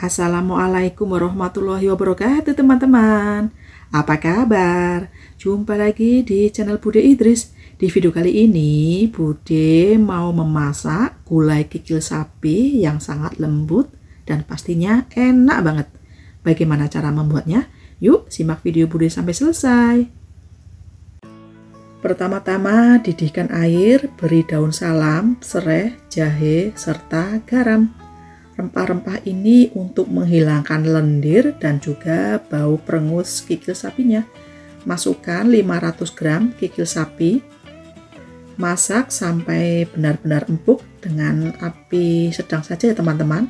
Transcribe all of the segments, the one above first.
Assalamualaikum warahmatullahi wabarakatuh teman-teman Apa kabar? Jumpa lagi di channel Bude Idris Di video kali ini Bude mau memasak gulai kikil sapi yang sangat lembut dan pastinya enak banget Bagaimana cara membuatnya? Yuk simak video Bude sampai selesai Pertama-tama didihkan air, beri daun salam, serai, jahe, serta garam. Rempah-rempah ini untuk menghilangkan lendir dan juga bau perengus kikil sapinya. Masukkan 500 gram kikil sapi. Masak sampai benar-benar empuk dengan api sedang saja ya teman-teman.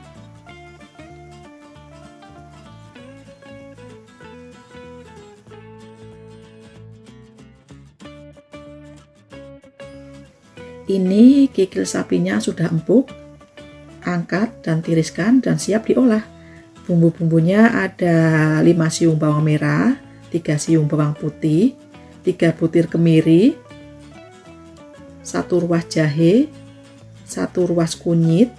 Ini kikil sapinya sudah empuk, angkat dan tiriskan dan siap diolah. Bumbu-bumbunya ada 5 siung bawang merah, 3 siung bawang putih, 3 butir kemiri, 1 ruas jahe, 1 ruas kunyit,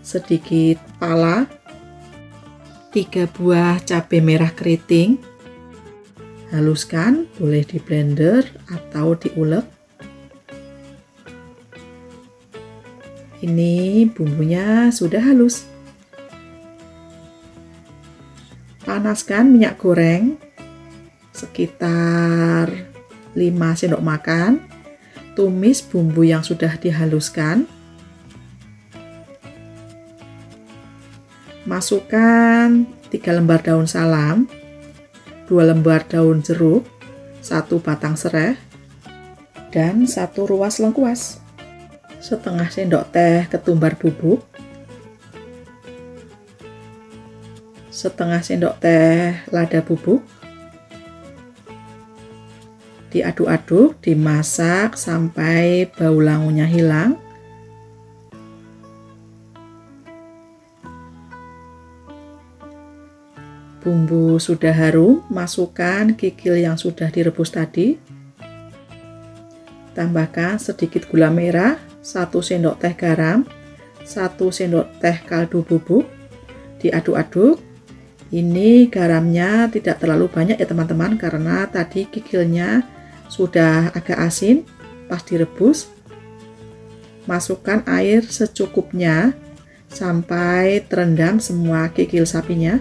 sedikit pala, 3 buah cabai merah keriting. Haluskan, boleh di blender atau diulek Ini bumbunya sudah halus. Panaskan minyak goreng sekitar 5 sendok makan. Tumis bumbu yang sudah dihaluskan. Masukkan 3 lembar daun salam, 2 lembar daun jeruk, 1 batang serai, dan 1 ruas lengkuas setengah sendok teh ketumbar bubuk, setengah sendok teh lada bubuk, diaduk-aduk, dimasak sampai bau langunya hilang. Bumbu sudah harum, masukkan kikil yang sudah direbus tadi. Tambahkan sedikit gula merah 1 sendok teh garam, 1 sendok teh kaldu bubuk, diaduk-aduk. Ini garamnya tidak terlalu banyak ya teman-teman karena tadi kikilnya sudah agak asin pas direbus. Masukkan air secukupnya sampai terendam semua kikil sapinya.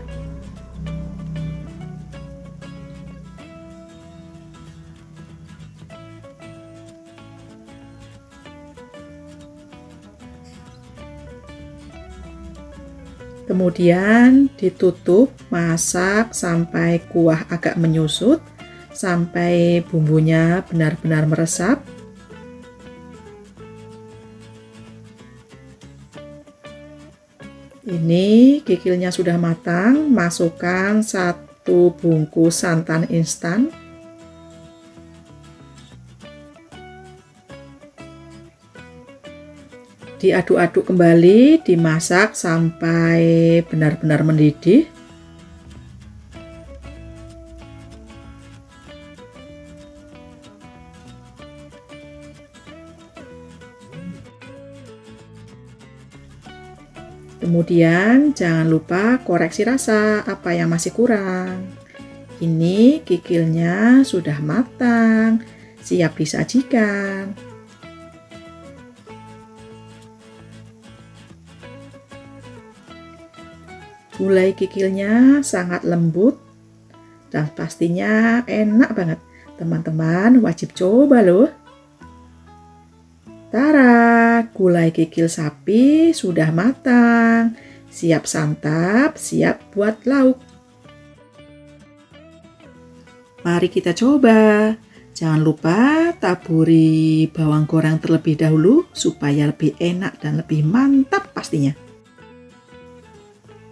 Kemudian ditutup, masak sampai kuah agak menyusut, sampai bumbunya benar-benar meresap. Ini kikilnya sudah matang, masukkan satu bungkus santan instan. Diaduk-aduk kembali, dimasak sampai benar-benar mendidih. Kemudian jangan lupa koreksi rasa apa yang masih kurang. Ini kikilnya sudah matang, siap disajikan. Gulai kikilnya sangat lembut dan pastinya enak banget. Teman-teman wajib coba loh. Tara, gulai kikil sapi sudah matang. Siap santap, siap buat lauk. Mari kita coba. Jangan lupa taburi bawang goreng terlebih dahulu supaya lebih enak dan lebih mantap pastinya.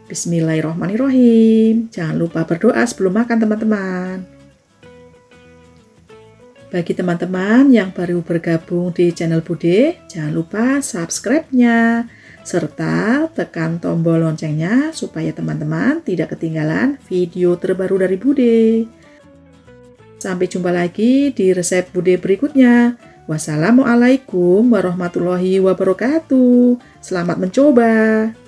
Bismillahirrahmanirrahim. Jangan lupa berdoa sebelum makan teman-teman. Bagi teman-teman yang baru bergabung di channel Bude, jangan lupa subscribe-nya serta tekan tombol loncengnya supaya teman-teman tidak ketinggalan video terbaru dari Bude. Sampai jumpa lagi di resep Bude berikutnya. Wassalamualaikum warahmatullahi wabarakatuh. Selamat mencoba.